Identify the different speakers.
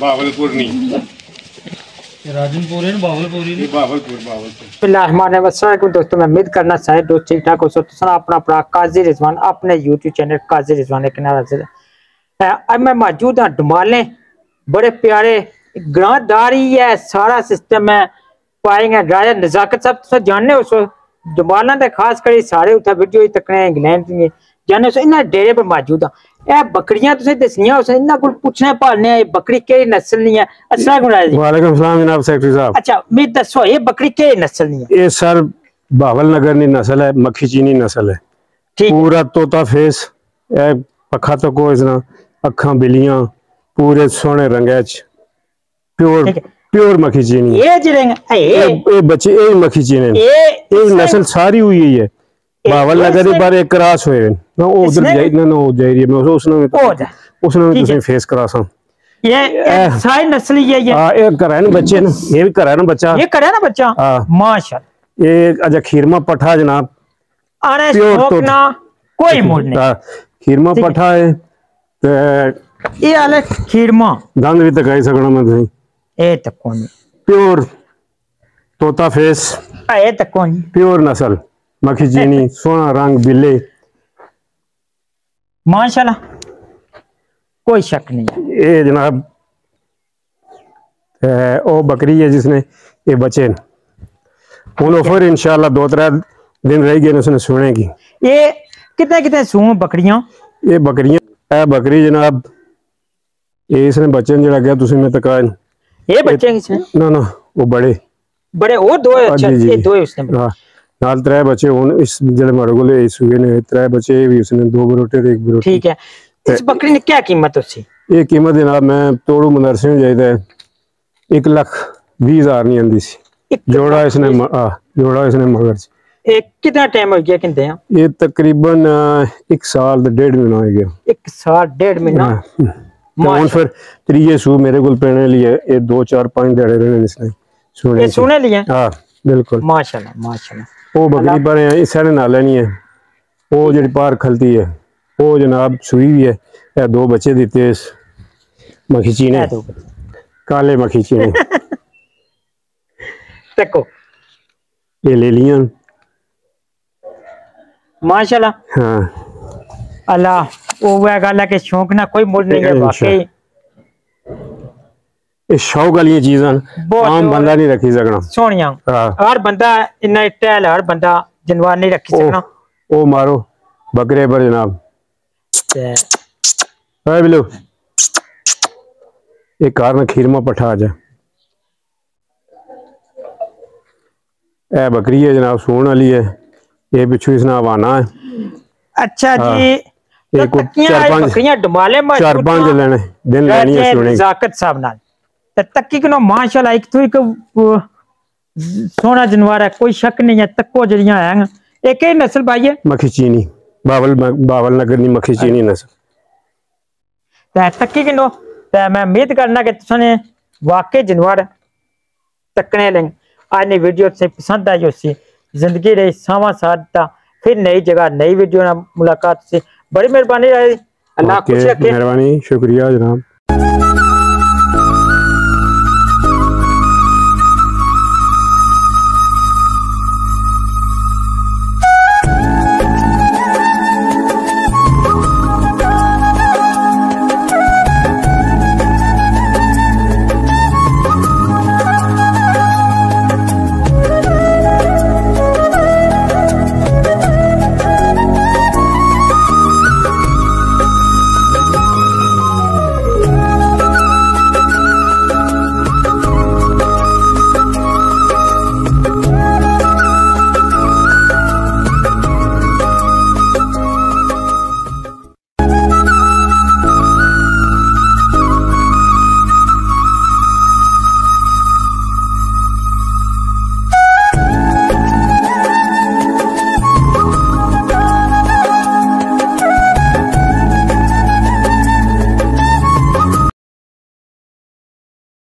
Speaker 1: बावलपुर नहीं
Speaker 2: राजनपुर है बावलपुरी
Speaker 1: बावलपुर बावलपुर।
Speaker 3: दोस्तों मैं उम्मीद करना चाहे दोस्त ठीक ठाक हो सो तो अपना अपना काजी रिजवान अपने यूट्यूब चैनल काजी रिजवान के नारा से। अब मैं मौजूद हाँ डुमाले बड़े प्यारे ग्रांदारी है सारा सिस्टम है। पाएँगे राजा नजाकत साहब तुम जानने हो सो डुमाला खास करी सारे उत्थे वीडियो तकने इंग्लैंड दी जानने सो इन्ना डेरे पर मौजूद हाँ ਇਹ ਬੱਕਰੀਆਂ ਤੁਸੀਂ ਦਸੀਆਂ ਉਸ ਇਹਨਾਂ ਕੋਲ ਪੁੱਛਣਾ ਭਾਲਨੇ ਆ ਇਹ ਬੱਕਰੀ ਕਿਹੜੀ ਨਸਲ ਦੀ ਹੈ ਅਸਲਾਮ ਵਾਲੇਕੁਮ
Speaker 4: वालेकुम सलाम जनाब सेक्रेटरी साहब
Speaker 3: ਅੱਛਾ ਮੈਨੂੰ ਦੱਸੋ ਇਹ ਬੱਕਰੀ ਕਿਹੜੀ ਨਸਲ ਦੀ ਹੈ
Speaker 4: ये सर भावल नगर की नस्ल है मक्खी चीनी नस्ल है
Speaker 3: ਠੀਕ
Speaker 4: पूरा तोता फेस ए पखा तको इसना अखा बिलियां पूरे सोने रंगे च प्योर
Speaker 3: ठीक है।
Speaker 4: प्योर मक्खी चीनी
Speaker 3: ਇਹ ਜਿਹੜੇ ਇਹ
Speaker 4: ये ये बच्चे ये मक्खी चीनी है।
Speaker 3: ਇਹ
Speaker 4: ये नस्ल सारी हुई है वो उधर
Speaker 3: इसने-
Speaker 4: जाई ना ना वो जाई रही है मैं उसने
Speaker 3: ओ जा।
Speaker 4: उसने
Speaker 3: ठीक
Speaker 4: तुसे
Speaker 3: है।
Speaker 4: फेस क्रॉस हाँ
Speaker 3: ये सारी नस्ल ही है ये
Speaker 4: हाँ ये करा है ना बच्चे ना ये भी करा है ना बच्चा
Speaker 3: ये करे ना बच्चा
Speaker 4: हाँ।
Speaker 3: माशाल्लाह
Speaker 4: ये अजा खीरमा पठा जनाब
Speaker 3: आने
Speaker 4: प्योर
Speaker 3: शौक
Speaker 4: तो-
Speaker 3: ना कोई मोड़ नहीं
Speaker 4: हाँ, खीरमा
Speaker 3: है।
Speaker 4: पठा है ते
Speaker 3: ये आले खीरमा
Speaker 4: दंद भी तकाई सकना मैं तुसें
Speaker 3: ए तक कोनी
Speaker 4: प्योर तोता फेस
Speaker 3: ए तक कोनी
Speaker 4: प्योर नस्ल मक्खी चीनी सोना रंग बिल्ले
Speaker 3: माशाल्लाह कोई शक नहीं है।
Speaker 4: ये जनाब ओ बकरी है जिसने ये बचे हूँ फिर इंशाल्लाह दो त्रै दिन रह गए न उसने सुनेगी
Speaker 3: ये कितने कितने सूं बकरियाँ?
Speaker 4: ये बकरियाँ ए बकरी जनाब ये इसने बच्चे न जड़ा गया तुसी में तकाए न।
Speaker 3: ये बच्चे
Speaker 4: ना ना वो बड़े।
Speaker 3: बड़े और दो है,
Speaker 4: हाँ
Speaker 3: अच्छा
Speaker 4: जी, जी।
Speaker 3: ये दो है उसने।
Speaker 4: हाँ। त्रै बच्चे हुन इस जेड़े मारे कोल इस हुए ने त्रै बच्चे भी उसने दो बरोटे ते एक बरोटी
Speaker 3: ठीक है इस बकरी ने क्या कीमत उसकी
Speaker 4: ये कीमत जनाब मैं तोड़ू मदरसे में जाइदा एक लाख बीस हज़ार नहीं आंदी सी जोड़ा इसने आ, जोड़ा इसने मगर।
Speaker 3: एक कितना टाइम हो गया किंदे
Speaker 4: ये तकरीबन एक साल डेढ़ महीना हो गया
Speaker 3: एक साल डेढ़ महीना
Speaker 4: हुन फिर त्रीए सू मेरे कोल पेने लिए ये दो चार पाँच दिहाड़े रहने इसने सुने
Speaker 3: ये
Speaker 4: च।
Speaker 3: सुने लिए
Speaker 4: वो बकरी पर है इस सारे नाले नहीं है वो जेड़ी पार खलती है वो जनाब सुई हुई है ये दो बच्चे दिते इस मखीची ने काले मखीची ने
Speaker 3: देखो
Speaker 4: ये ले लिया
Speaker 3: माशाल्लाह
Speaker 4: हाँ
Speaker 3: अल्लाह वो वह गल है कि शौक ना कोई मुल नहीं है वाकई
Speaker 4: शौक वाली चीजां आम बंदा नहीं रखी सकना
Speaker 3: सोनिया
Speaker 4: हाँ
Speaker 3: हर बंदा इन्ना टहल हर बंदा जनवार नहीं रखी
Speaker 4: ओ, ओ मारो बकरे पर जनाब है बिलो एक कार में खीर में पठा आ जा ए बकरी है जनाब सून वाली है ये पिछू इसने आवाना है
Speaker 3: अच्छा
Speaker 4: हाँ।
Speaker 3: जी
Speaker 4: एक चार
Speaker 3: आई
Speaker 4: पांच-
Speaker 3: बकरियाँ डुमाले में तक्की कनो माशाल्लाह एक तो एक सोना जानवर है कोई शक नहीं है तक्को जड़ियाँ हैं। एक ही नस्ल भाई। है
Speaker 4: मक्खी चीनी बावल बावल नगर नी मक्खी चीनी नस्ल।
Speaker 3: ते तक्की कनो ते मैं उम्मीद करना कि तुसने वाकई जानवर तकने लेंगे आज ने वीडियो से पसंद आई उसी ज़िंदगी रही सावा साधता फिर नई जगह नई वीडियो ना मुलाकात से बड़ी मेहरबानी रही अल्लाह खुश रखे
Speaker 4: मेहरबानी शुक्रिया जनाब।